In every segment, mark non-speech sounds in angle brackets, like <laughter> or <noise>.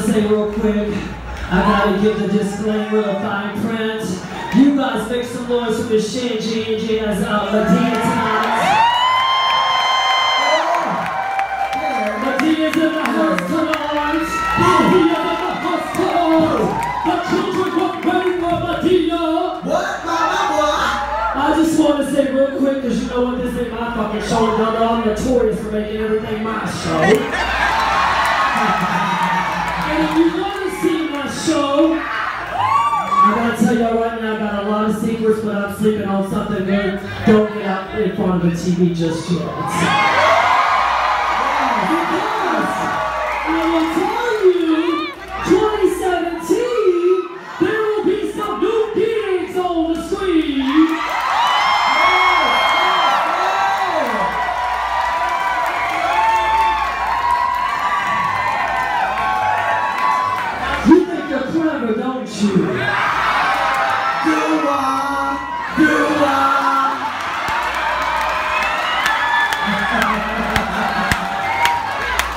say real quick, I gotta give the disclaimer, the fine print. You guys make some noise for Miss Shane G and J as uh, Medina tonight. Medina's in the house tonight. Medina's in the house tonight. The children got ready for Medina. What, mama, what? I just want to say real quick, because you know what, this ain't my fucking show, I'm notorious for making everything my show. <laughs> and if you want to see my show, I gotta tell y'all right now, I got a lot of secrets, but I'm sleeping on something good. Don't get out in front of the TV just yet. You think don't you? Do I? Do I?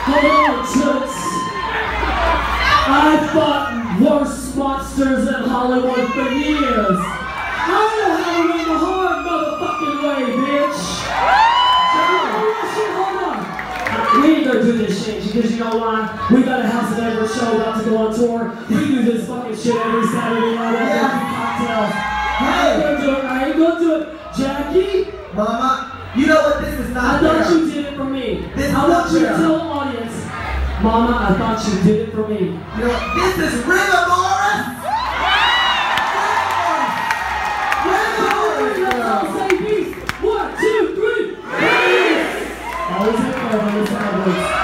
Hold on, Toots. I fought worse monsters in Hollywood We ain't gonna do this shit because you know why? We got a House of Edward show about to go on tour. We do this fucking shit every Saturday night at cocktails. I ain't gonna do it. I ain't gonna do it. Jackie, Mama, you know what? This is not I not thought fair. you did it for me. This I want you to tell the audience, Mama, I thought you did it for me. You know what? This is rhythm, Morris. Let's say peace. One, two, three. Peace. Always have fun on this album. Always have